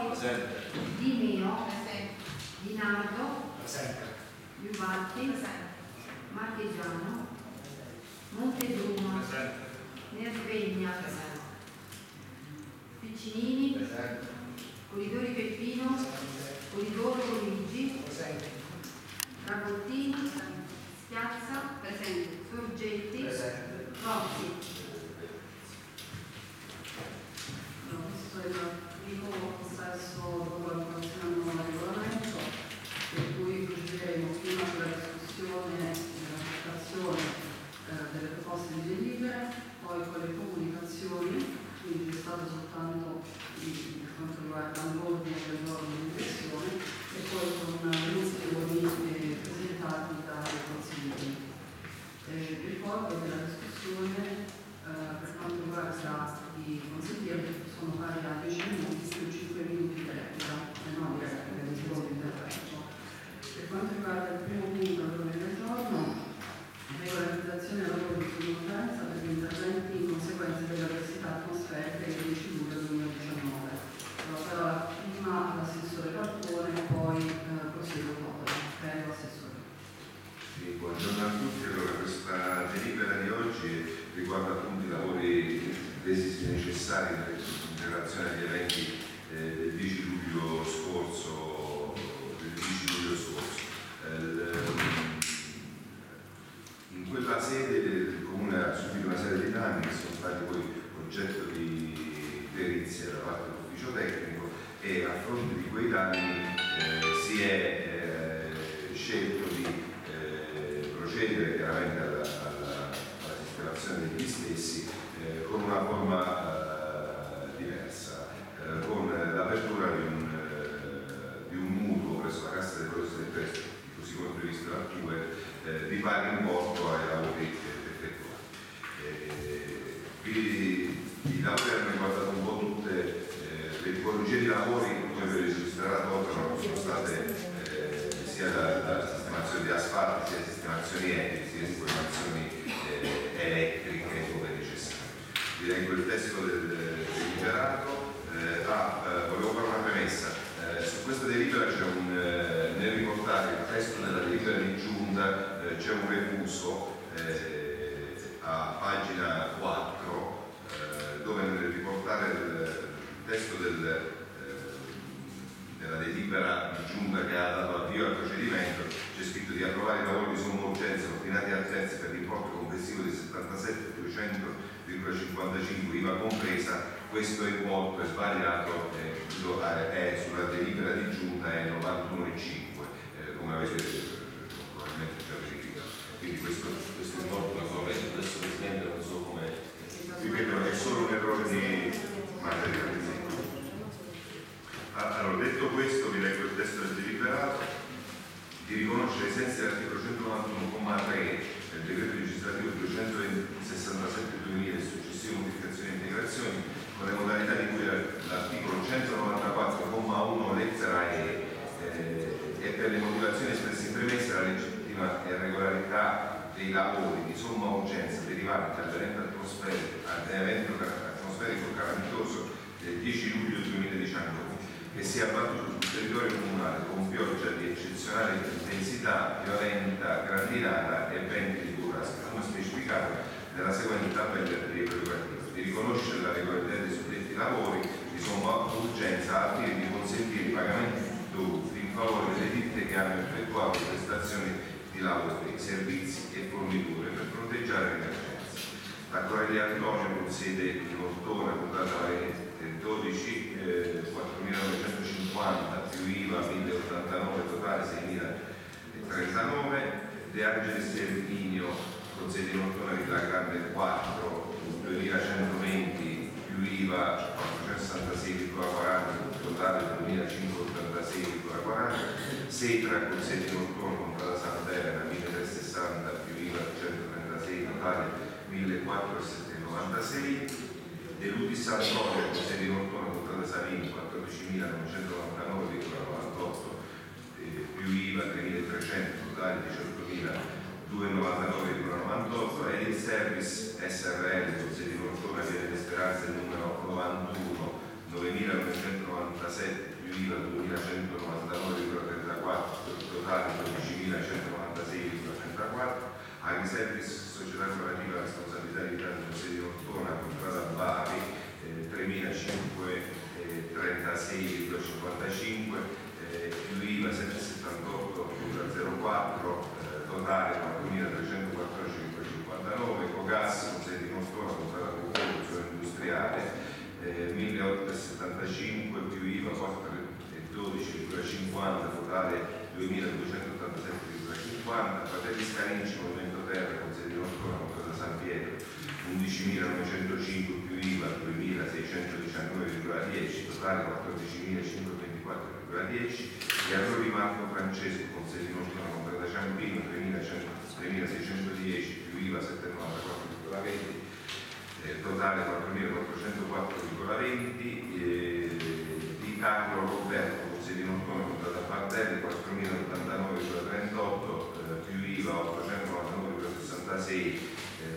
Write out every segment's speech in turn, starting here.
Presente. Di Meo, Di Nardo, Presente. Vivaldi, Marchigiano, Montebruno, Presente. Nervegna, Piccinini, Presente. Polidori Peppino, Polidoro Luigi, Presente. Ragottini, Spiazza, Sorgetti, Presente. Rossi. Ricordo che la discussione eh, per quanto riguarda i consiglieri sono pari a 10 minuti più 5 minuti di replica, e non di replica, di secondo intervento. Per quanto riguarda il primo punto all'ordine del giorno, regolarizzazione del lavoro di consultanza per gli interventi in conseguenza delle avversità atmosferiche del 10 luglio 2019. Do la parola prima all'assessore Cartone e poi eh, proseguo dopo. Prego, assessore. Sì, buongiorno a tutti, allora questa delibera di oggi riguarda appunto i lavori resi necessari in relazione agli eventi eh, del 10 luglio scorso, del 10 luglio scorso. Eh, il- in quella sede il Comune ha subito una serie di danni che sono stati poi oggetto di perizia da parte dell'ufficio tecnico e a fronte di quei danni eh, si è eh, scelto di eh, procedere chiaramente alla, alla- alla sistemazione degli stessi eh, con una forma eh, diversa, eh, con l'apertura di un, eh, di un mutuo presso la Cassa delle Cose del Prestito, così come previsto dall'articolo, eh, di pari importo ai lavori eh, effettuati. Eh, quindi i lavori hanno riguardato un po' tutte eh, le tipologie di lavori, come per registrare sono state eh, sia la, la sistemazione di asfalti, sia sistemazioni etniche, sia sistemazioni eh, elettriche dove necessario. Vi leggo il testo del del deliberato. Eh, ah, eh, volevo fare una premessa. Eh, su questa delibera c'è un, eh, nel riportare il testo della delibera di giunta eh, c'è un refuso eh, a pagina 4 eh, dove nel riportare il testo del, eh, della delibera di giunta che ha dato avvio al procedimento c'è scritto di approvare i lavori di somma urgenza ordinati a terzi per l'importo complessivo di 77.200,55 IVA compresa, questo importo è sbagliato, eh, eh, è sulla delibera di giunta è 91,5 eh, come avete eh, probabilmente già verificato. Quindi questo, questo importo naturalmente adesso Presidente non so come, ripeto, è solo un errore di materializzazione. Ah, Allora, detto questo, vi leggo il testo del deliberato di riconoscere ai sensi dell'articolo 191,3 del decreto legislativo 267 2000 e successive modificazioni e integrazioni con le modalità di cui l'articolo 194,1 lettera E eh, e per le motivazioni espresse in premessa la legittima irregolarità dei lavori di somma urgenza derivanti dall'evento atmosferico, calamitoso del 10 luglio 2019 che si è abbattuto sul territorio comunale con pioggia di eccezionale intensità, violenta, grandinata e venti di burrasca, come specificato nella seguente tabella riequilibrativa, di riconoscere la regolarità dei suddetti lavori di somma urgenza al fine di consentire i pagamenti dovuti in favore delle ditte che hanno effettuato prestazioni di lavori, servizi e forniture per fronteggiare l'emergenza. La Corellia Antonio con sede in Ortona, puntata alla 12, eh, 4.950 più IVA 1.089, totale 6.039, De Angelis Erminio concedevano penalità grande 4, 2120 più IVA 466,40, totale 2586,40, Setra con 16 notturno comprata Sant'Elena 1360 più IVA 136, totale 1496, Deluti Sant'Oro con 16 notturno contata Salini 14.999,98 più IVA 3300, totale 18.000 299,98 Edit Service SRL Consiglio di Cortona via delle Speranze numero 91 9997 più IVA 2199,34 totale 12.196,34 Agri Service società cooperativa responsabilità di tanto Trento sede Cortona contrada Bari eh, 3536,55 eh, più IVA 778,04 totale 4.314,59, Cogas con sede in Ostora, contratto con produzione industriale, eh, 1.875 più IVA 412,50, totale 2.287,50, Fratelli Scarinci, Movimento Terra con sede in Ostora, contratto San Pietro, 11.905 più IVA 2.619,10, totale 14.524,10 e Arrori Marco Francesco con sede in Ostora, contratto Ciampino 3.610 più IVA 794,20 eh, totale 4.404,20 eh, di Carlo Roberto con sede in Ostora, contratto Bardelli 4.089,38 eh, più IVA 899,66 eh,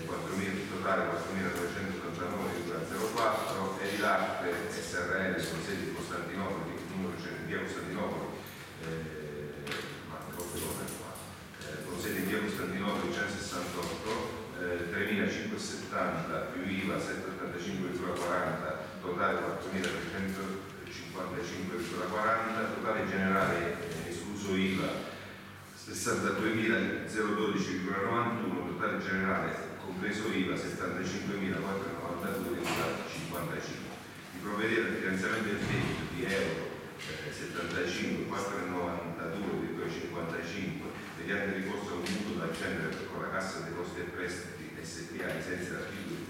4.000 totale 4.989,04 e di latte SRL con sede in Costantinopoli, numero 100, via Costantinopoli, eh, ma forse non è qua, eh, con sede in via Costantinopoli 168, eh, 3.570 più IVA 785,40, totale 4.355,40, totale generale eh, escluso IVA 62.012,91, totale generale compreso IVA 75.492,55. Di provvedere al finanziamento del debito di euro eh, 75 492,55 mediante ricorso a un mutuo da accendere con la Cassa dei Costi e Prestiti SPA ai sensi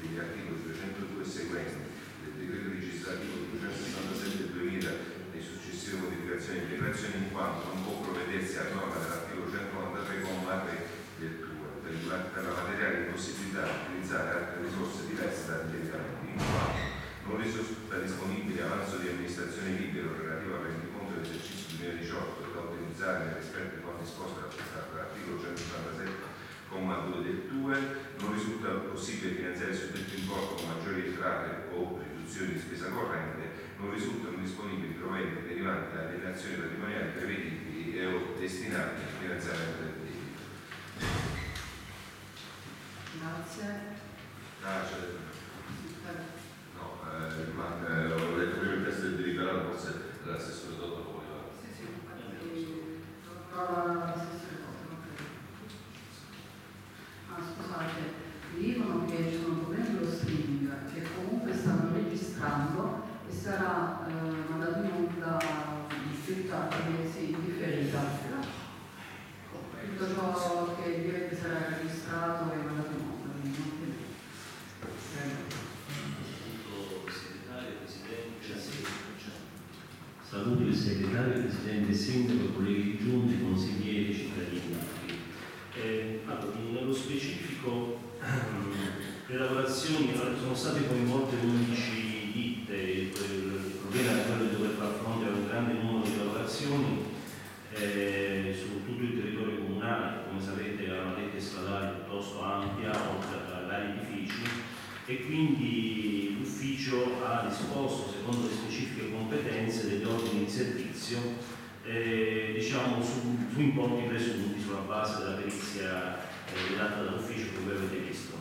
degli articoli 302 e seguenti del decreto legislativo 267 del 2000 e successive modificazioni e integrazioni in quanto non può provvedersi a norma dell'articolo 193,3 del TUE per, il- per la materiale impossibilità di utilizzare altre risorse diverse dagli indebitamenti in quanto non risulta disponibile avanzo di amministrazione libero relativo al rendiconto dell'esercizio 2018 da utilizzare nel rispetto di quanto disposto dall'articolo 187 comma 2 del TUE, possibile finanziare il suddetto importo con maggiori entrate o riduzioni di spesa corrente, non risultano disponibili proventi derivanti dalle alienazioni patrimoniali prevedibili e o destinati al finanziamento del debito. Grazie. Ah, Eh, No, eh, ma eh, ho letto prima il testo del deliberato, forse l'assessore dopo lo voleva. Sì, sì, infatti, prova la stessa cosa, ok. Ah, scusate, dicono che ci sono problemi con lo streaming, che comunque stanno registrando e sarà eh, mandato in onda scritta che si differita. Tutto ciò che deve sarà registrato e mandato in onda, quindi non temete. Prego. segretario, presidente, saluto il segretario, presidente, sindaco, colleghi di giunta, consiglieri, cittadini. Eh, allora, nello specifico le lavorazioni allora, sono state coinvolte 11 ditte, il, il problema è quello di dover far fronte a un grande numero di lavorazioni eh, su tutto il territorio comunale, come sapete ha una rete stradale piuttosto ampia, oltre a vari edifici, e quindi l'ufficio ha disposto, secondo le specifiche competenze, degli ordini di servizio eh, diciamo su, su importi presunti sulla base della perizia data dall'ufficio voi avete visto.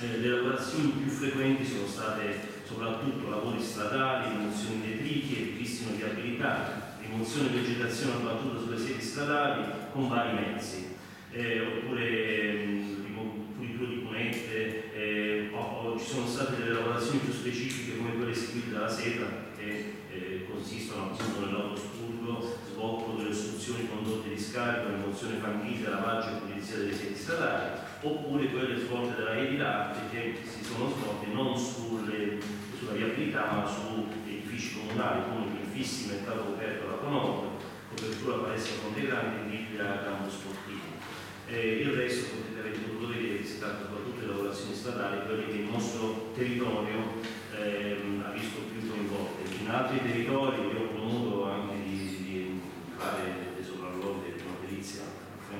Eh, le lavorazioni più frequenti sono state soprattutto lavori stradali, rimozioni detriti e ripristino di abilità, rimozione di vegetazione abbattuta sulle sedi stradali con vari mezzi, eh, oppure rimo- pulitura di cunette, eh, o- o ci sono state delle lavorazioni più specifiche come quelle eseguite dalla seta che eh, consistono appunto nell'autospurgo, ostruzioni condotte di scarico, rimozione fangita, lavaggio e pulizia delle sedi stradali, oppure quelle svolte dalla via che si sono svolte non sulle, sulla viabilità ma su edifici comunali come infissi, mercato coperto alla Conord, copertura palestra Monte Grande, Biblia, campo sportivo. Eh, il resto potete avete potuto vedere si tratta soprattutto di lavorazioni stradali, quelle che il nostro territorio ehm, ha visto più coinvolte. In altri territori avuto modo anche di, di fare delle sopralluoghe di una perizia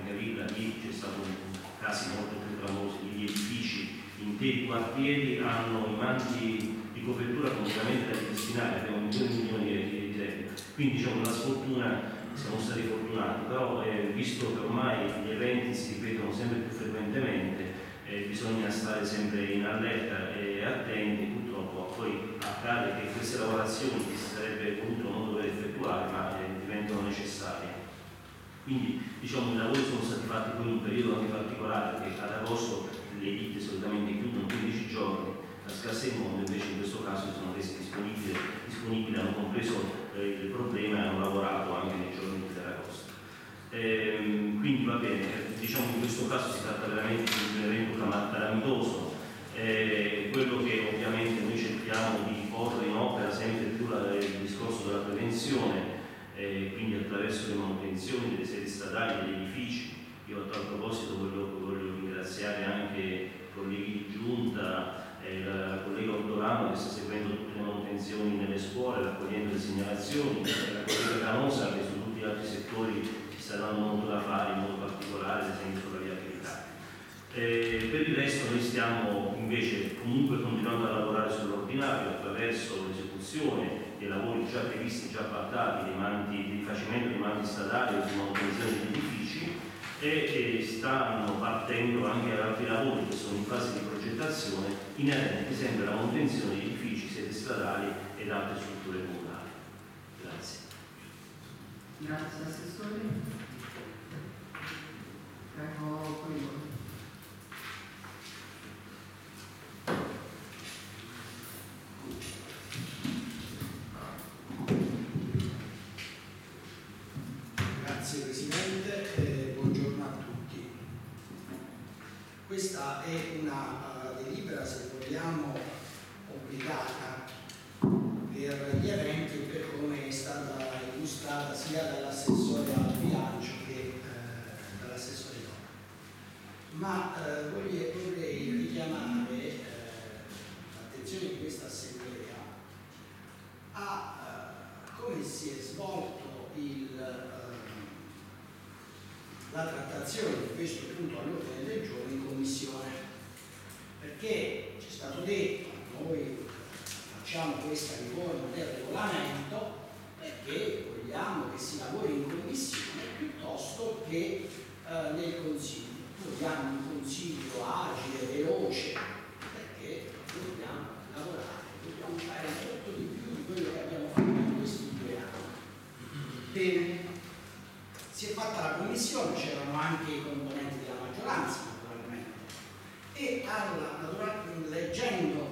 a Francavilla, lì c'è stato un casi molto più clamorosi, gli edifici, interi quartieri hanno i manti di copertura completamente destinare, abbiamo milioni e milioni di, euro. Quindi diciamo la sfortuna siamo stati fortunati, però eh, visto che ormai gli eventi si ripetono sempre più frequentemente, eh, bisogna stare sempre in allerta e attenti, purtroppo poi accade che queste lavorazioni che si sarebbe voluto stato poi un periodo anche particolare perché ad agosto le ditte solitamente chiudono 15 giorni, la scarsa del mondo invece in questo caso sono resi disponibili, disponibili hanno compreso eh, il problema e hanno lavorato anche nei giorni di Ferragosto. Ehm, quindi va bene, diciamo in questo caso si tratta veramente di un evento calamitoso, eh, quello che ovviamente noi cerchiamo di porre in opera sempre più la, il discorso della prevenzione, eh, quindi attraverso le manutenzioni delle sedi statali, degli edifici. Io a tal proposito voglio, voglio ringraziare anche i colleghi di giunta, eh, la, collega Ordorano che sta seguendo tutte le manutenzioni nelle scuole, raccogliendo le segnalazioni, la collega Canosa che su tutti gli altri settori ci sta dando molto da fare, in modo particolare ad esempio sulla viabilità. Eh, per il resto noi stiamo invece comunque continuando a lavorare sull'ordinario attraverso l'esecuzione dei lavori già previsti, già appaltati, dei di rifacimento dei manti statali e di manutenzione degli edifici e, e stanno partendo anche altri lavori che sono in fase di progettazione inerenti sempre alla manutenzione di edifici, sedi stradali ed altre strutture comunali. Grazie. Grazie Assessore. Prego, prego. Grazie Presidente, e buongiorno a tutti. Questa è una uh, delibera, se vogliamo, obbligata per gli eventi per come è stata illustrata sia dall'assessore al bilancio che eh, dall'assessore Dona. Ma eh, vorrei, vorrei richiamare l'attenzione di questa assemblea a come si è svolto il, la trattazione di questo punto all'ordine del giorno in commissione. Perché ci è stato detto, noi facciamo questa riforma del regolamento perché vogliamo che si lavori in commissione piuttosto che eh, nel consiglio. Vogliamo un consiglio agile, veloce, perché dobbiamo lavorare, dobbiamo fare molto di più di quello che abbiamo fatto in questi due anni. Bene, si è fatta la commissione, c'erano anche i componenti della maggioranza naturalmente, e alla, natura- leggendo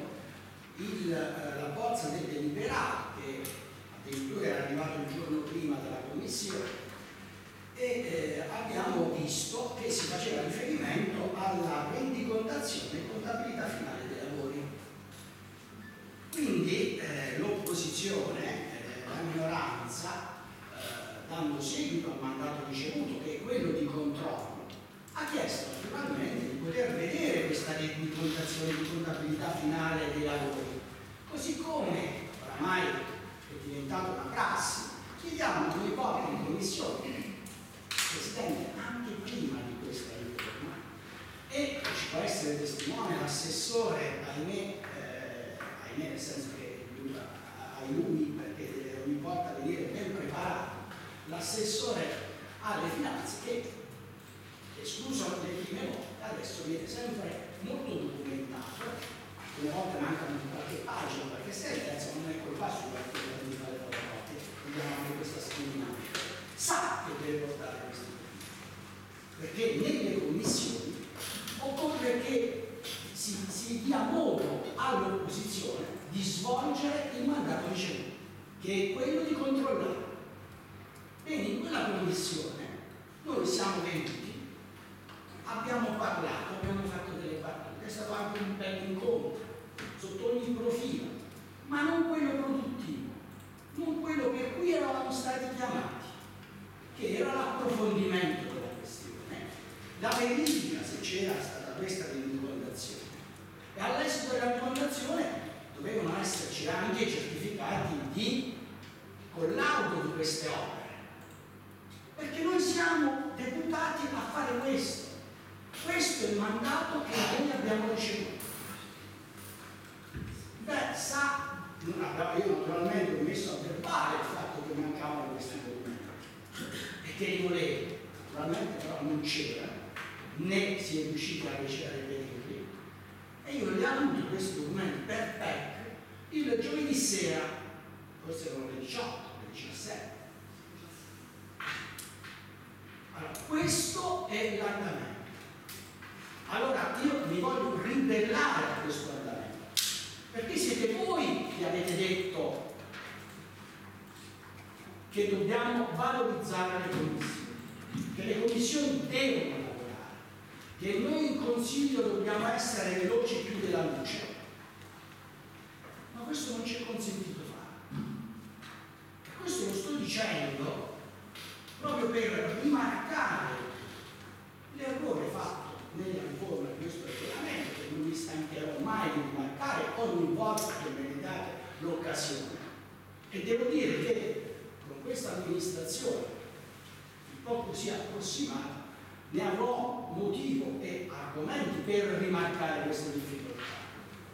il, eh, la bozza del deliberato che addirittura era arrivato il giorno prima della commissione e eh, abbiamo visto che si faceva riferimento alla rendicontazione e contabilità finale dei lavori. Quindi eh, l'opposizione, eh, la minoranza, dando seguito al mandato ricevuto che è quello di controllo, ha chiesto naturalmente di poter vedere questa rendicontazione di contabilità finale dei lavori, così come oramai è diventata una prassi, chiediamo noi propri in commissione che stende anche prima di questa riforma e ci può essere testimone l'assessore, ahimè, eh, ahimè nel senso che lui, ai lui perché ogni volta venire ben preparato, l'assessore alle finanze che escluso le prime volte, adesso viene sempre molto documentato, una volta mancano qualche pagina, qualche sentenza, non è colpa sua che deve fare le volte, abbiamo anche questa scriminante. Sa che deve portare questi perché nelle commissioni occorre che si, si dia modo all'opposizione di svolgere il mandato ricevuto, che è quello di controllare. Bene, in quella commissione noi siamo venuti abbiamo parlato, abbiamo fatto delle battute, è stato anche un bel incontro sotto ogni profilo, ma non quello produttivo, non quello per cui eravamo stati chiamati, che era l'approfondimento della questione, la verifica se c'era stata questa rendicontazione. E all'esito della rendicontazione dovevano esserci anche i certificati di collaudo di queste opere, perché noi siamo deputati a fare questo. Questo è il mandato che noi abbiamo ricevuto. Beh, sa, io naturalmente ho messo a verbale il fatto che mancavano questi documenti e che li volevo, naturalmente però non c'era, né si è riusciti a ricevere vederli. E io li ho avuto questi documenti per PEC il giovedì sera, forse erano le 18, le 17. Allora, Questo è l'andamento. Allora io mi voglio ribellare a questo andamento, perché siete voi che avete detto che dobbiamo valorizzare le commissioni, che le commissioni devono lavorare, che noi in consiglio dobbiamo essere veloci più della luce. Ma questo non ci è consentito fare. Questo lo sto dicendo proprio per rimarcare l'errore fatto riforma di questo regolamento, non mi stancherò mai di rimarcare ogni volta che me ne date l'occasione. E devo dire che con questa amministrazione, un po' così approssimata, ne avrò motivo e argomenti per rimarcare queste difficoltà.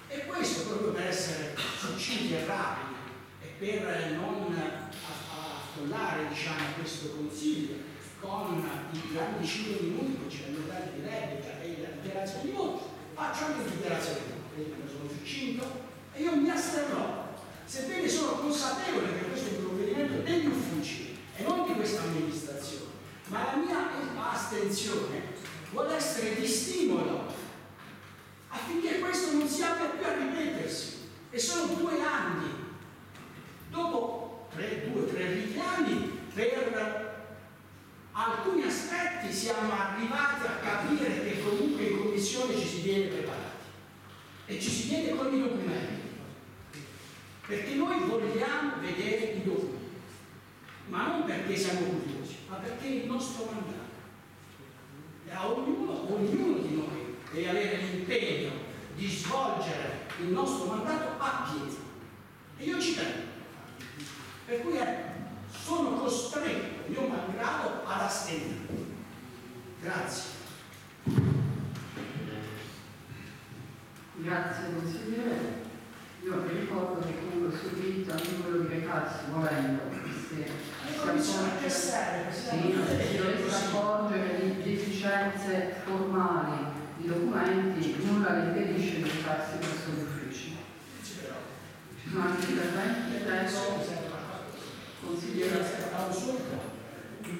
E questo proprio per essere succinti e rapidi e per non affollare diciamo, questo consiglio con i grandi 5 minuti che ci hanno dato di replica e la dichiarazione di voto, faccio anche la dichiarazione di voto, quindi sono succinto e io mi asterrò, sebbene sono consapevole che questo è un provvedimento degli uffici e non di questa amministrazione, ma la mia astensione vuole essere di stimolo affinché questo non si abbia più a ripetersi. E sono due anni, dopo tre, due tre richiami, per alcuni aspetti siamo arrivati a capire che comunque in commissione ci si viene preparati e ci si viene con i documenti. Perché noi vogliamo vedere i documenti, ma non perché siamo curiosi, ma perché è il nostro mandato. E a ognuno, ognuno di noi deve avere l'impegno di svolgere il nostro mandato a piedi. E io ci tengo. Per cui ecco, sono costretto, io malgrado, ad astenermi. Grazie. Grazie consigliere. Io vi ricordo che comunque sul diritto anche quello di recarsi volendo, se si accorgere di deficienze formali di documenti, nulla le impedisce di recarsi presso gli uffici. Ci sono altri interventi?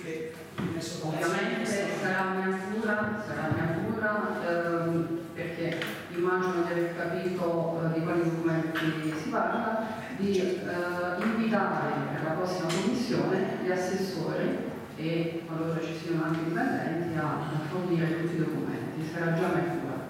Prego, consigliere. Ovviamente sarà mia cura, sarà mia cura, ehm, perché immagino di aver capito eh, di quali documenti si parla, di eh, invitare per la prossima commissione gli assessori e qualora ci siano anche dipendenti a fornire tutti i documenti. Sarà già mia cura.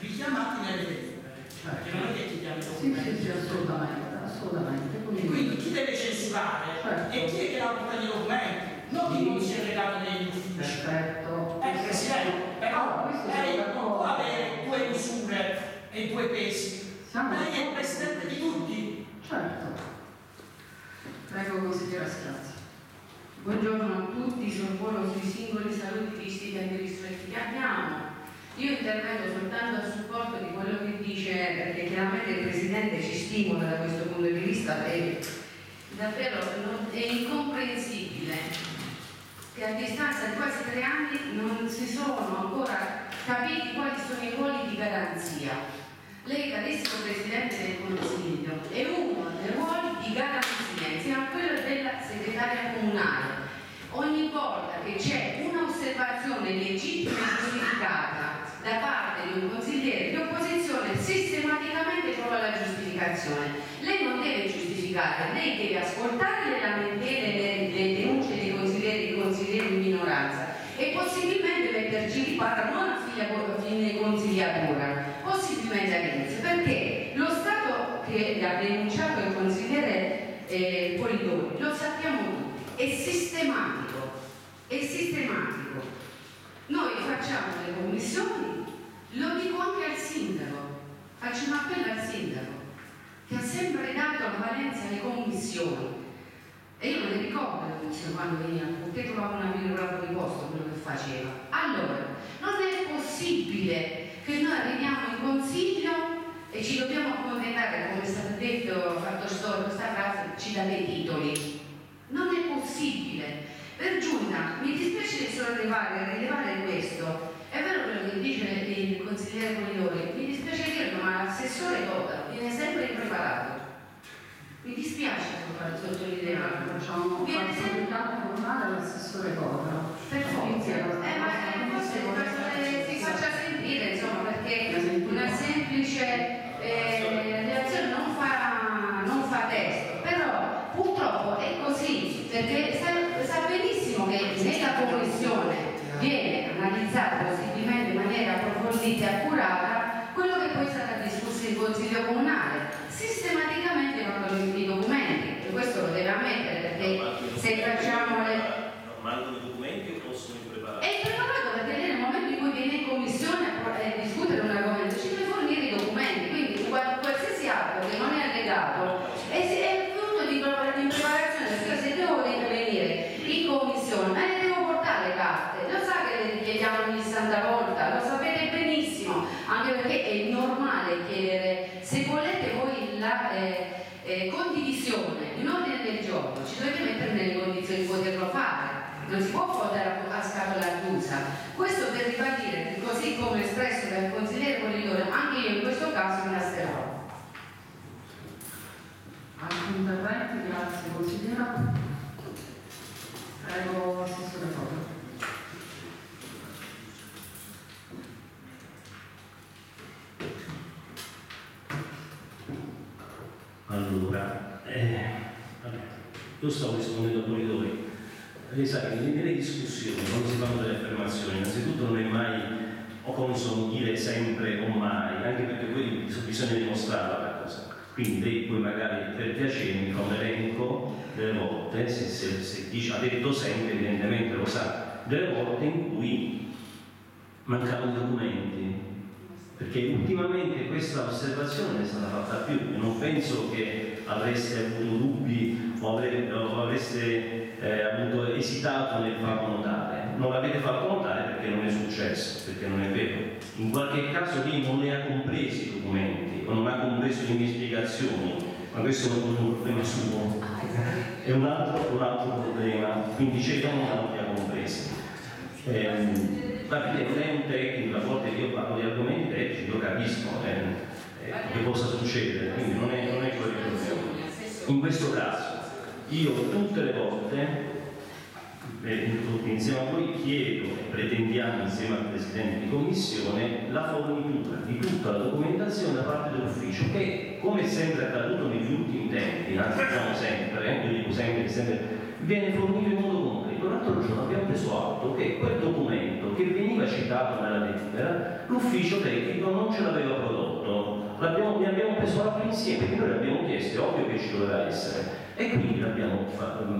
Richiamati nelle delibere, perché non è che chiediamo i Sì, documenti. sì, sì, assolutamente, assolutamente. E Quindi, quindi chi deve censurare Certo. e chi è che ha portato i documenti, non chi non si è legato negli uffici. perfetto. Eh, Presidente, però lei non può avere due misure e due pesi. Siamo Lei è il. Presidente di tutti. Certo. Prego, consigliera Schiazzi. Buongiorno a tutti, sorvolo sui singoli saluti visti i tempi ristretti che abbiamo. Io intervengo soltanto a supporto di quello che dice, perché chiaramente il Presidente ci stimola da questo punto di vista e davvero è incomprensibile che a distanza di quasi tre anni non si sono ancora capiti quali sono i ruoli di garanzia. Lei, carissimo Presidente del Consiglio, è uno dei ruoli di garanzia insieme a quello della segretaria comunale. Ogni volta che c'è un'osservazione legittima e giustificata da parte di un consigliere di opposizione, sistematicamente trova la giustificazione. Lei non deve giustificare, lei deve ascoltare le lamentele, le, le denunce dei consiglieri e dei consiglieri di minoranza e possibilmente metterci di parte non a fine, consigliatura, possibilmente all'inizio, perché lo Stato che ha denunciato il consigliere eh, Polidori, lo sappiamo tutti, è sistematico, è sistematico. Noi facciamo le commissioni, lo dico anche al sindaco, faccio un appello al sindaco, che ha sempre dato la valenza alle commissioni. E io me ne ricordo quando veniva, perché trovavo una virgola fuori posto quello faceva. Allora, non è possibile che noi arriviamo in consiglio e ci dobbiamo accontentare, come è stato detto, fatto storico, questa frase, ci dà dei titoli. Non è possibile. Per giunta, mi dispiace di sollevare rilevare questo. È vero quello che dice il consigliere Polidori, mi dispiace dirlo, ma l'assessore Coda viene sempre impreparato. Mi dispiace sottolinearlo. Facciamo Viene un sempre comunicato formale all'assessore Codaro. Per iniziano. Eh, ma eh, forse si faccia- si faccia sentire, insomma, perché una semplice eh, reazione non fa, non fa testo, però purtroppo è così, perché sa, sa benissimo che nella commissione viene analizzato possibilmente in maniera approfondita e accurata quello che poi sarà discusso in Consiglio Comunale. Sistematicamente mancano i documenti, e questo lo deve ammettere, perché se facciamo le... Mancano i documenti o possono impreparare? È preparato perché lei nel momento in cui viene in commissione a pro- eh, discutere un argomento ci deve fornire i documenti, quindi qual- qualsiasi atto che non è allegato è, è frutto di, pro- di preparazione, perché se devo venire in commissione, ma le devo portare le carte, lo sa che le chiediamo ogni santa volta, lo sapete benissimo, anche perché è normale chiedere, se volete voi la eh, eh, condivisione di un ordine del giorno, ci dovete mettere nelle condizioni di poterlo fare non si può votare a, a scatola chiusa. Questo per ribadire che così come espresso dal consigliere Polidoro, anche io in questo caso mi asterrò. Altri interventi? Grazie consigliera. Prego, assessore Foro. Allora, eh, vabbè, io stavo rispondendo a Polidori. Lei sa che nelle discussioni, quando si fanno delle affermazioni, innanzitutto non è mai o consono dire sempre o mai, anche perché poi bisogna dimostrare la cosa. Quindi lei poi magari per piacere mi fa un elenco delle volte, se, se- se sempre, evidentemente lo sa, delle volte in cui mancavano i documenti, perché ultimamente questa osservazione è stata fatta più e non penso che avreste avuto dubbi o, avre- o avreste eh, avuto esitato nel farlo notare. Non l'avete fatto notare perché non è successo, perché non è vero. In qualche caso lei non ne ha compresi i documenti o non ha compreso le mie spiegazioni, ma questo è un problema suo. È un altro, un altro problema, quindi compresi. Ehm, ma lei non è un tecnico, a volte io parlo di argomenti tecnici, io capisco eh, eh, che cosa succede, quindi non è, non è quello il problema. In questo caso, io tutte le volte, eh, insieme a voi, chiedo e pretendiamo insieme al Presidente di Commissione la fornitura di tutta la documentazione da parte dell'ufficio che, come è sempre accaduto negli ultimi tempi, anzi diciamo sempre, eh, io dico sempre, sempre viene fornito in modo concreto. L'altro giorno abbiamo preso atto che quel documento che veniva citato nella lettera, l'ufficio tecnico non ce l'aveva prodotto. L'abbiamo- ne abbiamo preso atto insieme, quindi noi l'abbiamo chiesto, è ovvio che ci doveva essere. E quindi l'abbiamo,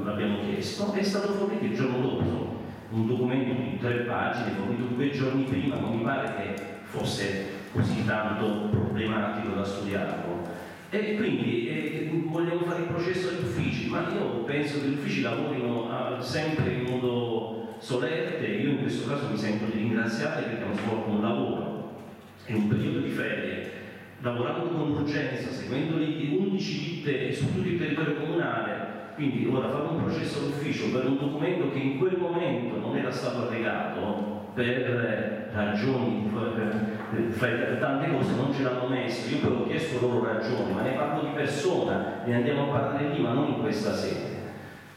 l'abbiamo chiesto, è stato fornito il giorno dopo. Un documento di tre pagine, fornito due giorni prima, non mi pare che fosse così tanto problematico da studiarlo. E quindi eh, vogliamo fare il processo agli uffici, ma io penso che gli uffici lavorino sempre in modo solerte, io in questo caso mi sento di ringraziare perché hanno svolto un lavoro in un periodo di ferie, lavorando con urgenza, seguendo le 11 ditte su tutto il territorio comunale, quindi ora fare un processo d'ufficio per un documento che in quel momento non era stato allegato per ragioni, per tante cose non ce l'hanno messo, io poi ho chiesto loro ragioni, ma ne parlo di persona, ne andiamo a parlare lì, ma non in questa sede.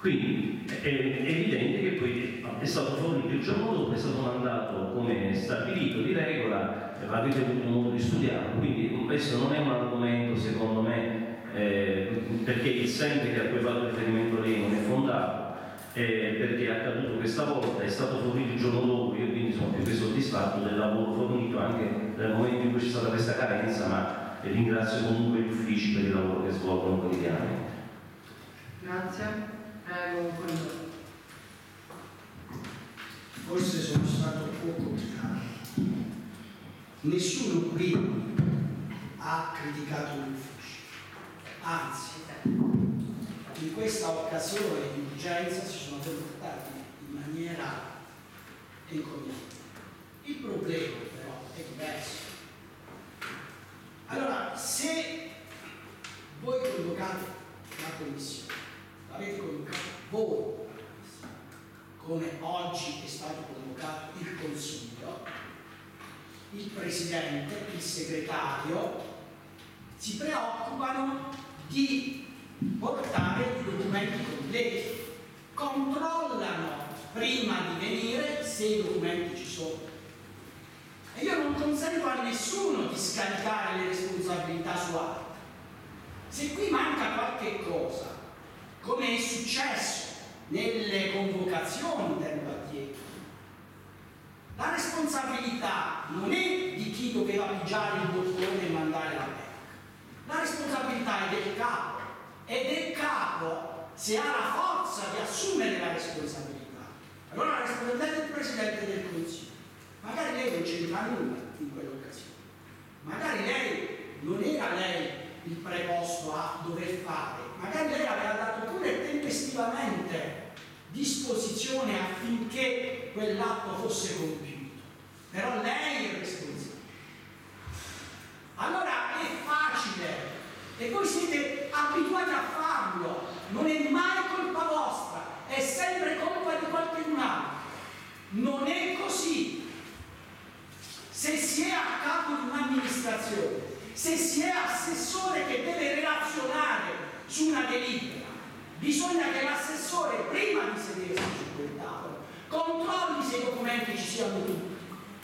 Quindi è evidente che poi è stato fornito il giorno dopo, è stato mandato come stabilito di regola, eh, avete avuto modo di studiarlo, quindi questo non è un argomento secondo me eh, perché il sempre che a cui ha fatto riferimento lei non è fondato, eh, perché è accaduto questa volta, è stato fornito il giorno dopo, io quindi sono più che soddisfatto del lavoro fornito anche nel momento in cui c'è stata questa carenza, ma ringrazio comunque gli uffici per il lavoro che svolgono quotidianamente. Grazie. Polidoro. Forse sono stato poco chiaro. Nessuno qui ha criticato l'ufficio, anzi, in questa occasione di urgenza si sono comportati in maniera incognita. Il problema però è diverso. Allora, se voi convocate la commissione, l'avete convocata voi, come oggi è stato convocato il Consiglio, il Presidente, il Segretario, si preoccupano di portare i documenti completi, controllano prima di venire se discusso. E io non consento a nessuno di scaricare le responsabilità su altri. Se qui manca qualche cosa, come è successo nelle convocazioni del Battieri, la responsabilità non è di chi doveva pigiare il bottone e mandare la PEC. La responsabilità è del capo e del capo se ha la forza di assumere la responsabilità. Allora la responsabilità è del Presidente del Consiglio. Magari lei non c'entra nulla in quell'occasione. Magari lei non era lei il preposto a dover fare, magari lei aveva dato pure tempestivamente disposizione affinché quell'atto fosse compiuto. Però lei è responsabile. Allora è facile e voi siete abituati a farlo, non è mai colpa vostra, è sempre colpa di qualcun altro. Non è così. Se si è a capo di un'amministrazione, se si è assessore che deve relazionare su una delibera, bisogna che l'assessore, prima di sedersi su quel tavolo, controlli se i documenti ci siano tutti.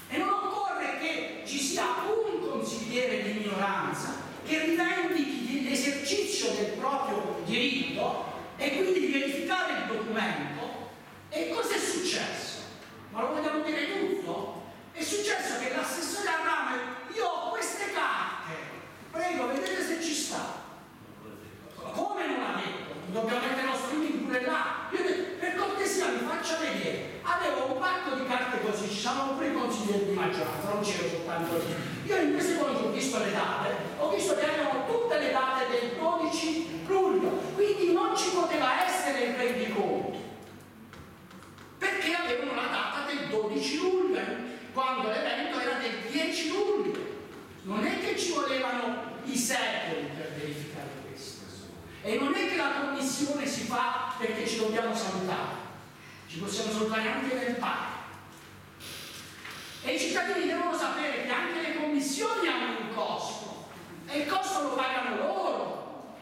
E non occorre che ci sia un consigliere di minoranza che rivendichi l'esercizio del proprio diritto e quindi di verificare il documento. E cosa è successo? Ma lo vogliamo dire tutto? È successo che l'assessore a Rame, io ho queste carte, prego, vedete se ci sta. Come non ha detto? Dobbiamo mettere lo streaming pure là. Io detto, per cortesia mi faccia vedere. Avevo un pacco di carte così, ci sono pure i consiglieri di maggioranza, non c'ero soltanto io. Io in questi momenti ho visto le date, ho visto che avevano tutte le date del 12 luglio, quindi non ci poteva essere il rendiconto. Perché avevano la data del 12 luglio, quando l'evento era del 10 luglio. Non è che ci volevano i secoli per verificare questo. E non è che la commissione si fa perché ci dobbiamo salutare, ci possiamo salutare anche nel parco. E i cittadini devono sapere che anche le commissioni hanno un costo e il costo lo pagano loro.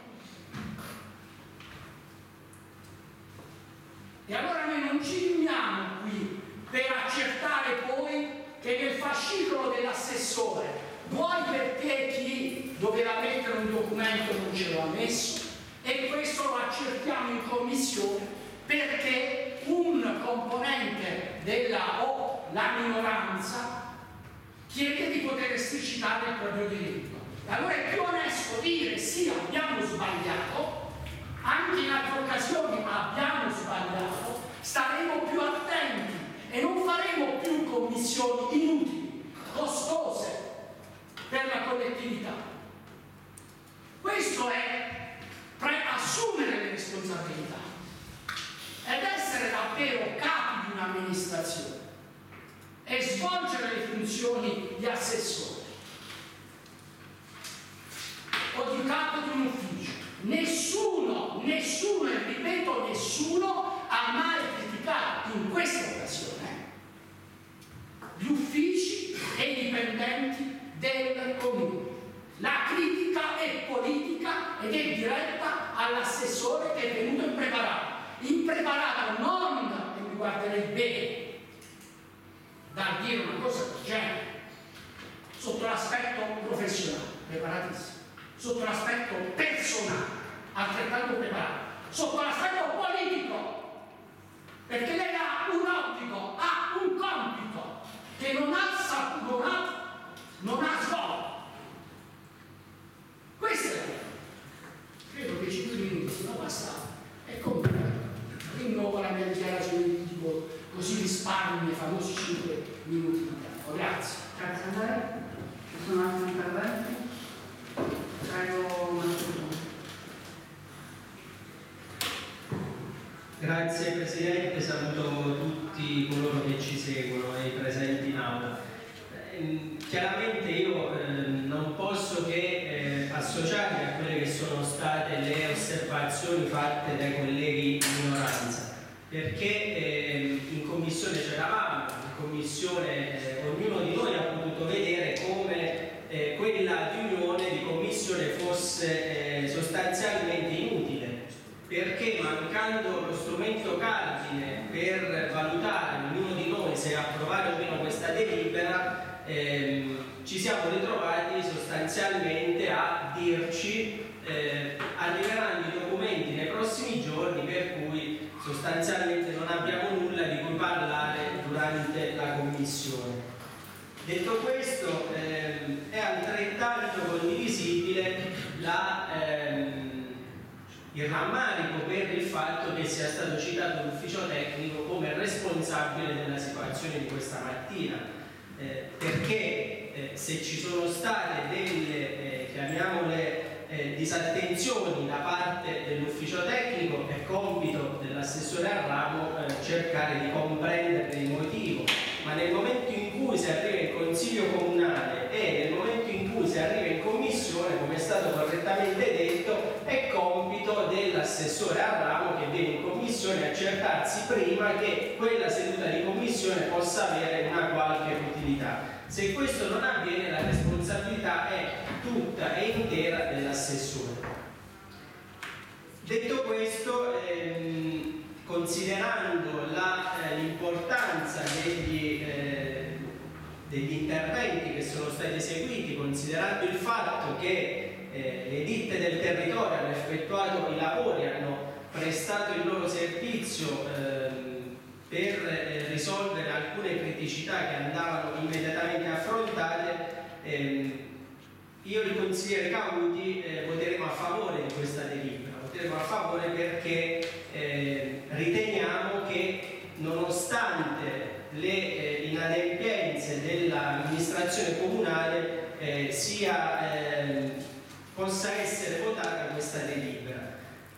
E allora noi non ci riuniamo qui per accertare poi che nel fascicolo dell'assessore, vuoi perché chi doveva mettere un documento non ce l'ha messo, e questo lo accertiamo in commissione perché un componente della o la minoranza chiede di poter esplicitare il proprio diritto. Allora è più onesto dire sì, abbiamo sbagliato, anche in altre occasioni abbiamo sbagliato, staremo più attenti e non faremo più commissioni inutili, costose per la collettività. Questo è assumere le responsabilità ed essere davvero capi di un'amministrazione e svolgere le funzioni di assessore o di capo di un ufficio. Nessuno, nessuno, e ripeto nessuno, ha mai criticato in questa occasione gli uffici e i dipendenti del comune. La critica è politica ed è diretta all'assessore che è venuto impreparato. Impreparato non, e mi guarderei bene, da dire una cosa del genere, sotto l'aspetto professionale, preparatissimo, sotto l'aspetto personale, altrettanto preparato, sotto l'aspetto politico, perché lei ha un obbligo, ha un compito che non ha, ha, non ha svolto. Questa è la cosa. Credo che 5 minuti sono passati e comunque rinnovo la mia dichiarazione di tipo così risparmio i famosi 5 minuti di tempo. Grazie. Grazie a lei. Ci sono altri interventi? Prego Martino. Grazie Presidente, saluto tutti coloro che ci seguono e i presenti in aula. Eh, chiaramente io eh, non posso che eh, associarmi a quelle che sono state le osservazioni fatte dai colleghi di minoranza, perché commissione c'eravamo, in commissione eh, ognuno di noi ha potuto vedere come eh, quella riunione di commissione fosse sostanzialmente inutile perché mancando lo strumento cardine per valutare ognuno di noi se approvare o meno questa ehm, ci siamo ritrovati sostanzialmente a dirci eh, arriveranno i documenti nei prossimi giorni per cui sostanzialmente non abbiamo nulla di cui parlare durante la commissione. Detto questo, ehm, è altrettanto condivisibile la, ehm, il rammarico per il fatto che sia stato citato l'ufficio tecnico come responsabile della situazione di questa mattina, eh, perché eh, se ci sono state delle, eh, chiamiamole, eh, disattenzioni da parte dell'ufficio tecnico, è compito dell'assessore al ramo eh, cercare di comprendere il motivo, ma nel momento in cui si arriva in consiglio comunale e nel momento in cui si arriva in commissione, come è stato correttamente detto, è compito dell'assessore al ramo che viene in commissione accertarsi prima che quella seduta di commissione possa avere una qualche utilità. Se questo non avviene la responsabilità è tutta e intera dell'assessore. Detto questo, ehm, considerando eh, l'importanza degli, eh, degli, interventi che sono stati eseguiti, considerando il fatto che eh, le ditte del territorio hanno effettuato i lavori, hanno prestato il loro servizio ehm, per eh, risolvere alcune criticità che andavano immediatamente affrontate, ehm, io il consigliere Cauti eh, voteremo a favore di questa delibera, voteremo a favore perché eh, riteniamo che nonostante le eh, inadempienze dell'amministrazione comunale sia, ehm, possa essere votata questa delibera.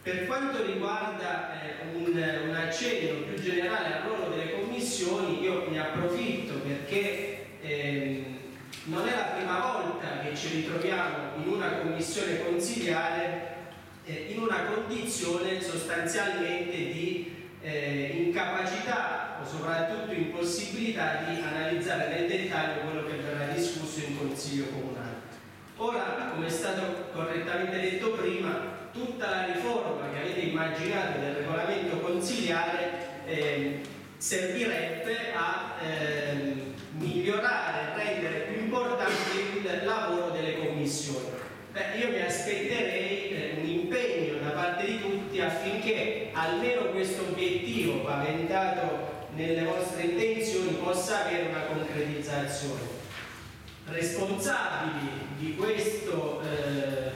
Per quanto riguarda eh, un, un accenno più generale al ruolo delle commissioni, io ne approfitto perché ehm, non è la prima volta che ci ritroviamo in una commissione consigliare eh, in una condizione sostanzialmente di eh, incapacità o soprattutto impossibilità di analizzare nel dettaglio quello che verrà discusso in Consiglio Comunale. Ora, come è stato correttamente detto prima, tutta la riforma immaginato del regolamento consigliare eh, servirebbe a eh, migliorare, rendere più importante il lavoro delle commissioni. Beh, io mi aspetterei eh, un impegno da parte di tutti affinché almeno questo obiettivo paventato nelle vostre intenzioni possa avere una concretizzazione. Responsabili di, questo, eh,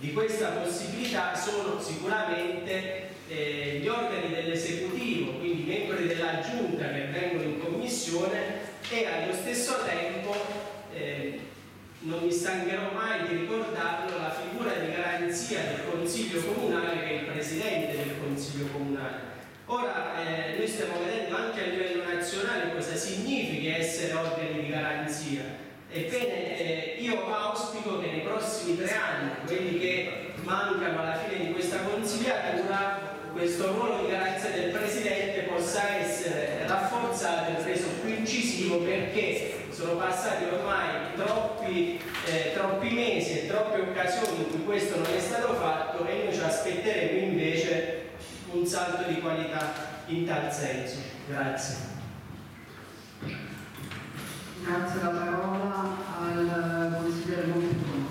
di questa possibilità sono sicuramente eh, gli organi dell'esecutivo, quindi i membri della giunta che vengono in commissione e allo stesso tempo eh, non mi stancherò mai di ricordarlo la figura di garanzia del Consiglio Comunale che è il Presidente del Consiglio Comunale. Ora eh, noi stiamo vedendo anche a livello nazionale cosa significa essere organi di garanzia. Ebbene, io auspico che nei prossimi tre anni, quelli che mancano alla fine di questa consigliatura, questo ruolo di garanzia del Presidente possa essere rafforzato e reso più incisivo perché sono passati ormai troppi, eh, troppi mesi e troppe occasioni in cui questo non è stato fatto e noi ci aspetteremo invece un salto di qualità in tal senso. Grazie. Grazie la parola al consigliere Montecono.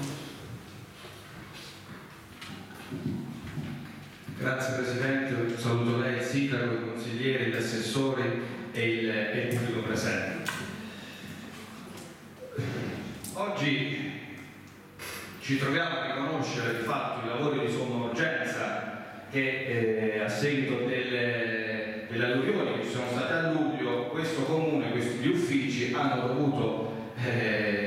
Grazie Presidente, saluto lei, il sindaco, i consiglieri, gli assessori e il, il pubblico presente. Oggi ci troviamo a riconoscere di fatto i lavori di somma urgenza che eh, a seguito delle, delle alluvioni che ci sono state a luglio questo comune, questi due uffici hanno dovuto eh,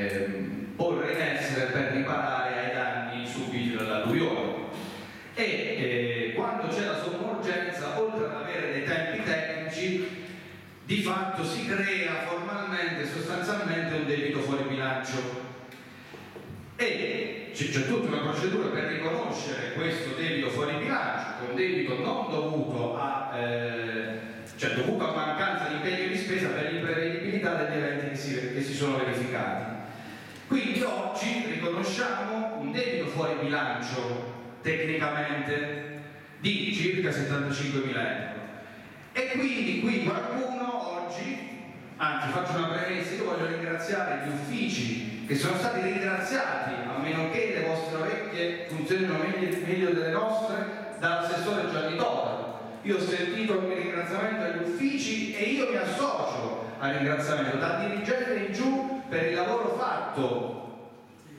ringraziare gli uffici che sono stati ringraziati, a meno che le vostre orecchie funzionino meglio, delle nostre, dall'assessore Gianni Totaro. Io ho sentito il ringraziamento agli uffici e io mi associo al ringraziamento dal dirigente in giù per il lavoro fatto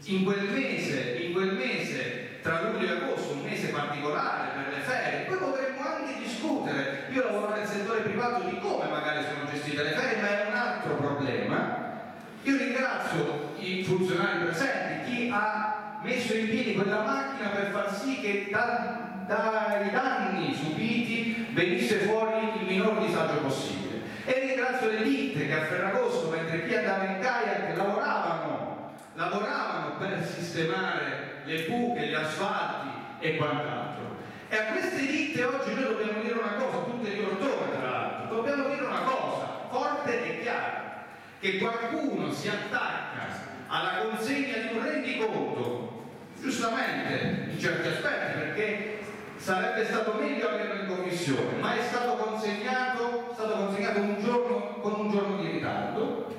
in quel mese, in quel mese tra luglio e agosto, un mese particolare per le ferie, poi potremmo anche discutere. Io lavoro nel settore privato di come magari sono gestite le ferie, ma è un altro problema. Io ringrazio i funzionari presenti, chi ha messo in piedi quella macchina per far sì che da, dai danni subiti venisse fuori il minor disagio possibile. E ringrazio le ditte che a Ferragosto, mentre chi andava in kayak lavoravano, lavoravano per sistemare le buche, gli asfalti e quant'altro. E a queste ditte oggi noi dobbiamo dire una cosa, tutte di ortone tra l'altro, dobbiamo dire una cosa forte e chiara, che qualcuno si attacca alla consegna di un rendiconto, giustamente in certi aspetti, perché sarebbe stato meglio averlo in commissione, ma è stato consegnato, stato consegnato un giorno, con un giorno di ritardo.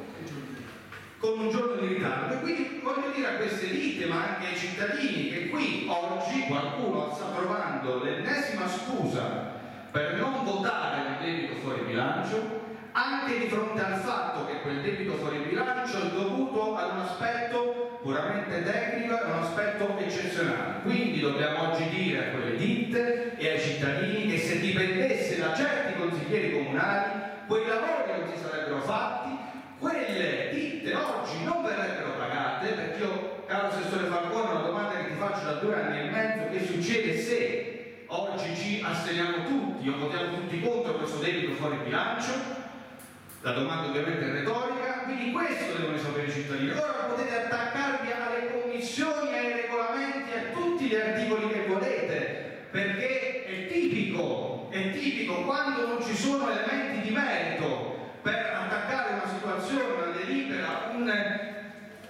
Con un giorno di ritardo. E quindi voglio dire a queste ditte ma anche ai cittadini che qui oggi qualcuno sta trovando l'ennesima scusa per non votare un debito fuori bilancio anche di fronte al fatto che quel debito fuori bilancio è dovuto ad un aspetto puramente tecnico e un aspetto eccezionale. Quindi dobbiamo oggi dire a quelle ditte e ai cittadini che se dipendesse da certi consiglieri comunali quei lavori non si sarebbero fatti, quelle ditte oggi non verrebbero pagate, perché io, caro Assessore Falcone, una domanda che ti faccio da due anni e mezzo, che succede se oggi ci asteniamo tutti o votiamo tutti contro questo debito fuori bilancio? La domanda ovviamente è retorica, quindi questo devono sapere i cittadini. Ora potete attaccarvi alle commissioni, ai regolamenti, a tutti gli articoli che volete, perché è tipico, è tipico quando non ci sono elementi di merito per attaccare una situazione, una delibera, un,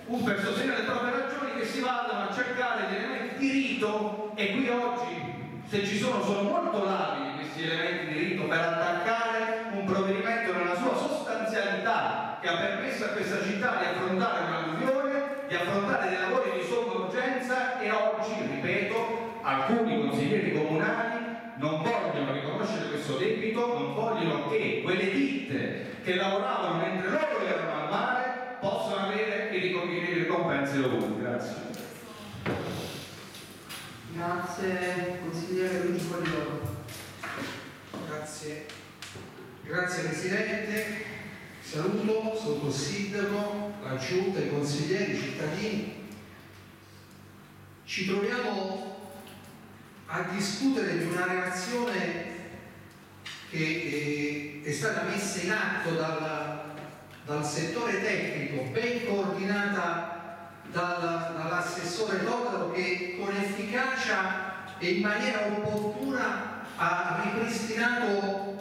un per sostenere le proprie ragioni che si vadano a cercare gli elementi di rito e qui oggi se ci sono sono molto labili questi elementi di rito per attaccare un provvedimento nella sua che ha permesso a questa città di affrontare un'alluvione, di affrontare dei lavori di somma urgenza e oggi, ripeto, alcuni consiglieri comunali non vogliono riconoscere questo debito, non vogliono che quelle ditte che lavoravano mentre loro erano al mare possano avere i ricompense dovute. Grazie. Grazie, consigliere Luigi Polidoro. Grazie. Grazie Presidente, saluto, saluto il Sindaco, la Giunta, i consiglieri, i cittadini. Ci troviamo a discutere di una relazione che eh, è stata messa in atto dal, dal settore tecnico, ben coordinata dal- dall'assessore Totaro che con efficacia e in maniera opportuna ha ripristinato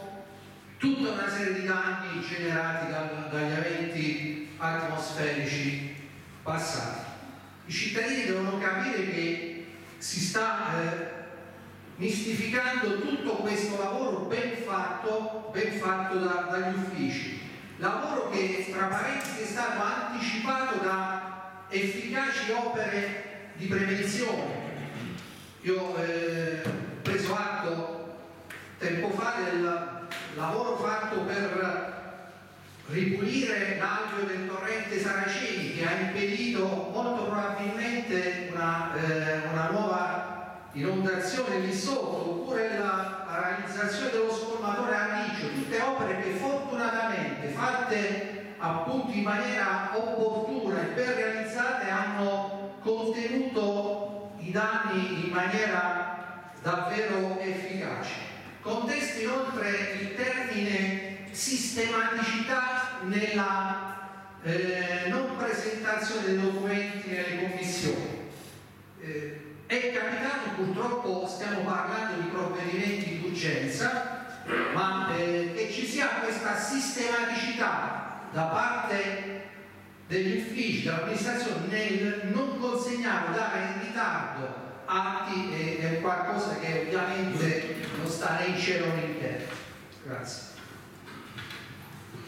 tutta una serie di danni generati dal- dagli eventi atmosferici passati. I cittadini devono capire che si sta eh, mistificando tutto questo lavoro ben fatto, ben fatto da- dagli uffici. Lavoro che, tra parentesi, è stato anticipato da efficaci opere di prevenzione. Io eh, ho preso atto tempo fa del lavoro fatto per ripulire l'alveo del torrente Saraceni che ha impedito molto probabilmente una, eh, una nuova inondazione lì sotto, oppure la, realizzazione dello scolmatore a Riccio, tutte opere che fortunatamente fatte appunto in maniera opportuna e ben realizzate hanno contenuto i danni in maniera davvero efficace. Contesto inoltre il termine sistematicità nella eh, non presentazione dei documenti nelle commissioni. Eh, è capitato, purtroppo stiamo parlando di provvedimenti d'urgenza, ma eh, che ci sia questa sistematicità da parte degli uffici, dell'amministrazione nel non consegnare dare in ritardo atti è, è qualcosa che ovviamente non sta né in cielo né in terra. Grazie.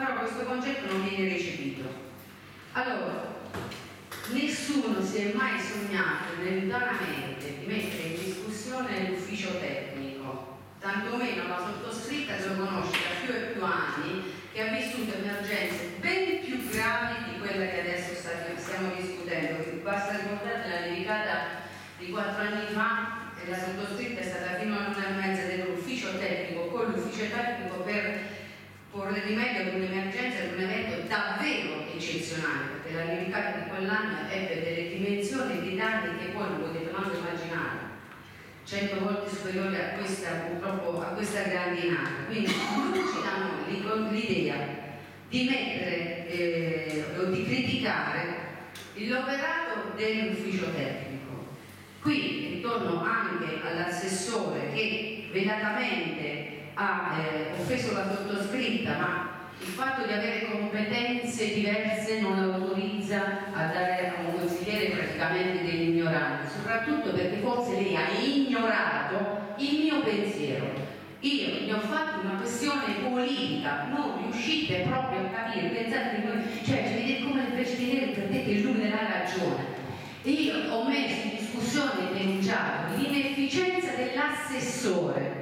però questo concetto non viene recepito. Allora, nessuno si è mai sognato lontanamente di mettere in discussione l'ufficio tecnico, tantomeno la sottoscritta che lo conosce da più e più anni, che ha vissuto emergenze ben più gravi di quella che adesso stiamo discutendo. Basta ricordare la nevicata di quattro anni fa e la sottoscritta è stata fino all'una e mezza dell'ufficio tecnico con l'ufficio tecnico per porre rimedio ad un'emergenza, ad un evento davvero eccezionale, perché la nevicata di quell'anno ebbe delle dimensioni di danni che voi non potete manco immaginare. 100 volte superiore a questa, purtroppo, a questa grandinata. Quindi ci danno l'idea di mettere eh, o di criticare l'operato dell'ufficio tecnico. Qui ritorno anche all'assessore che velatamente ha eh, offeso la sottoscritta, ma il fatto di avere competenze diverse non l'autorizza a dare a un consigliere praticamente dell'ignorante, soprattutto perché forse lei ha ignorato il mio pensiero. Io ne ho fatto una questione politica, non riuscite proprio a capire, pensate di noi, cioè ci vedete come nero per te che il lume ha ragione. Io ho messo in discussione e denunciato l'inefficienza dell'assessore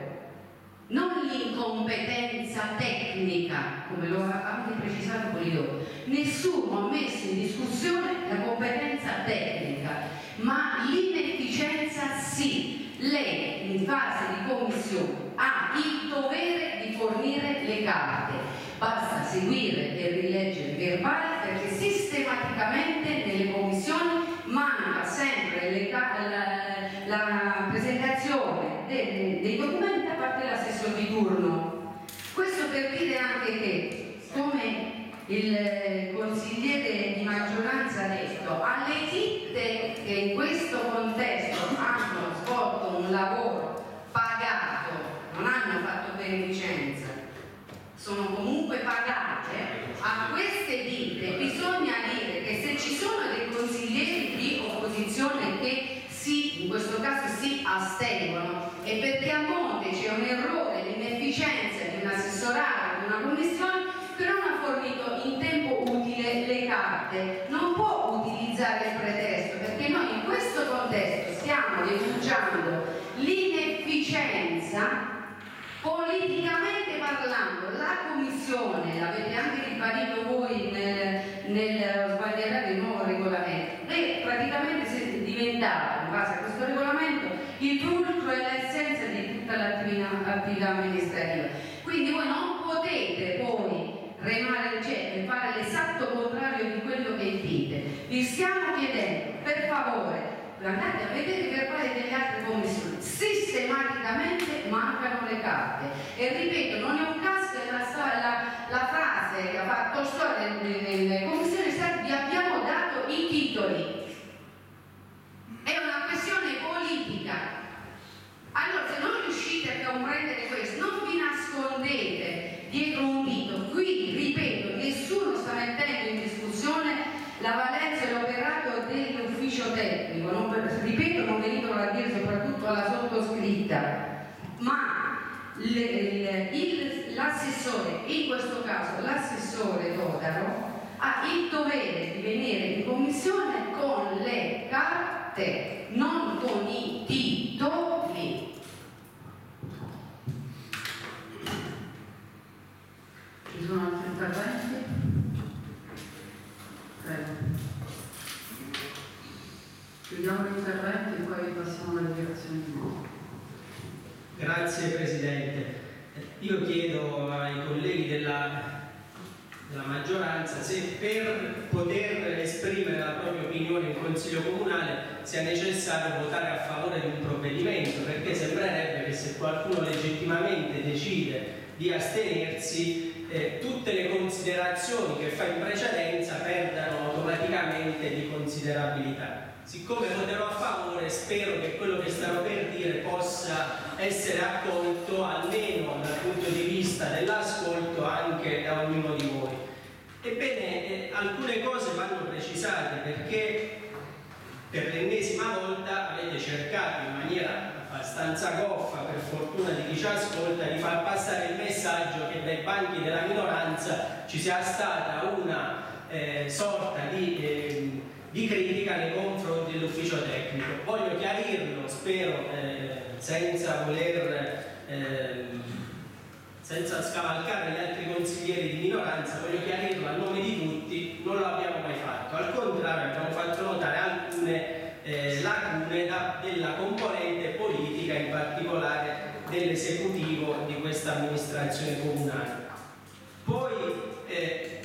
non l'incompetenza tecnica, come lo ha anche precisato Polidoro. Nessuno ha messo in discussione la competenza tecnica, ma l'inefficienza sì. Lei in fase di commissione ha il dovere di fornire le carte. Basta seguire e rileggere il verbale perché sistematicamente nelle commissioni manca sempre la, la, presentazione dei, dei documenti da parte dell'assessore di turno. Questo per dire anche che, come il consigliere di maggioranza ha detto, alle ditte che in questo contesto hanno svolto un lavoro pagato, non hanno fatto beneficenza, sono comunque pagate, a queste ditte bisogna dire che se ci sono dei consiglieri di opposizione che sì, in questo caso si astengono, è perché a monte c'è un errore, l'inefficienza di un assessorato, di una commissione, però non ha fornito in tempo utile le carte. Non può utilizzare il pretesto, perché noi in questo contesto stiamo denunciando l'inefficienza Politicamente parlando, la Commissione, l'avete anche ribadito voi nel, nel sbagliare il nuovo regolamento, è praticamente siete diventato, in base a questo regolamento, il fulcro e l'essenza di tutta l'attività amministrativa. Quindi voi non potete poi remare, cioè fare l'esatto contrario di quello che dite. Vi stiamo chiedendo, per favore, andate a vedere i verbali delle altre commissioni, sistematicamente mancano le carte. E ripeto, non è un caso che la, la, la frase che ha fatto storia nelle commissioni è stata vi abbiamo dato i titoli. È una questione politica. Allora, se non riuscite a comprendere questo, non vi nascondete dietro un dito. Qui, ripeto, nessuno sta mettendo in discussione la valenza e l'operato dell'ufficio tecnico, non, ripeto, non venitelo a dire soprattutto alla sottoscritta, ma l'assessore, in questo caso l'assessore Todaro, ha il dovere di venire in commissione con le carte, non con i titoli. Ci sono altri interventi? Prego. Chiudiamo l'intervento e poi passiamo alla dichiarazione di voto. Grazie Presidente. Io chiedo ai colleghi della, della, maggioranza se per poter esprimere la propria opinione in Consiglio Comunale sia necessario votare a favore di un provvedimento, perché sembrerebbe che se qualcuno legittimamente decide di astenersi, eh, tutte le considerazioni che fa in precedenza perdano automaticamente di considerabilità. siccome voterò a favore spero che quello che starò per dire possa essere accolto almeno dal punto di vista dell'ascolto anche da ognuno di voi. Ebbene, alcune cose vanno precisate perché per l'ennesima volta avete cercato in maniera abbastanza goffa, per fortuna di chi ci ascolta, di far passare il messaggio che dai banchi della minoranza ci sia stata una eh, sorta di, eh, di, critica nei confronti dell'ufficio tecnico. Voglio chiarirlo, spero, eh, senza voler ehm, senza scavalcare gli altri consiglieri di minoranza, voglio chiarirlo a nome di tutti, non lo abbiamo mai fatto. Al contrario, abbiamo fatto notare alcune eh, lacune da, della componente politica, in particolare dell'esecutivo di questa amministrazione comunale. Poi eh,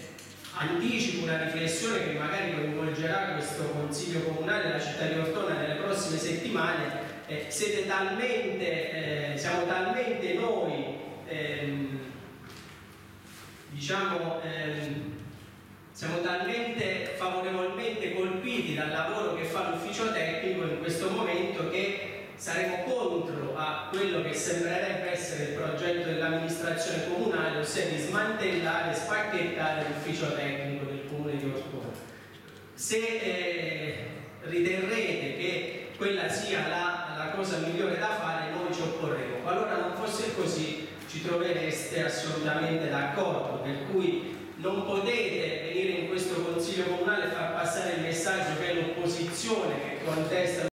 anticipo una riflessione che magari coinvolgerà questo Consiglio Comunale della città di Ortona nelle prossime settimane. Eh, talmente, eh, siamo talmente noi ehm, diciamo, ehm, siamo talmente favorevolmente colpiti dal lavoro che fa l'ufficio tecnico in questo momento che saremo contro a quello che sembrerebbe essere il progetto dell'amministrazione comunale, ossia di smantellare e spacchettare l'ufficio tecnico del comune di Ortona. Se eh, riterrete che quella sia la, la cosa migliore da fare, noi ci opporremo. Qualora non fosse così, ci trovereste assolutamente d'accordo, per cui non potete venire in questo Consiglio Comunale e far passare il messaggio che è l'opposizione che contesta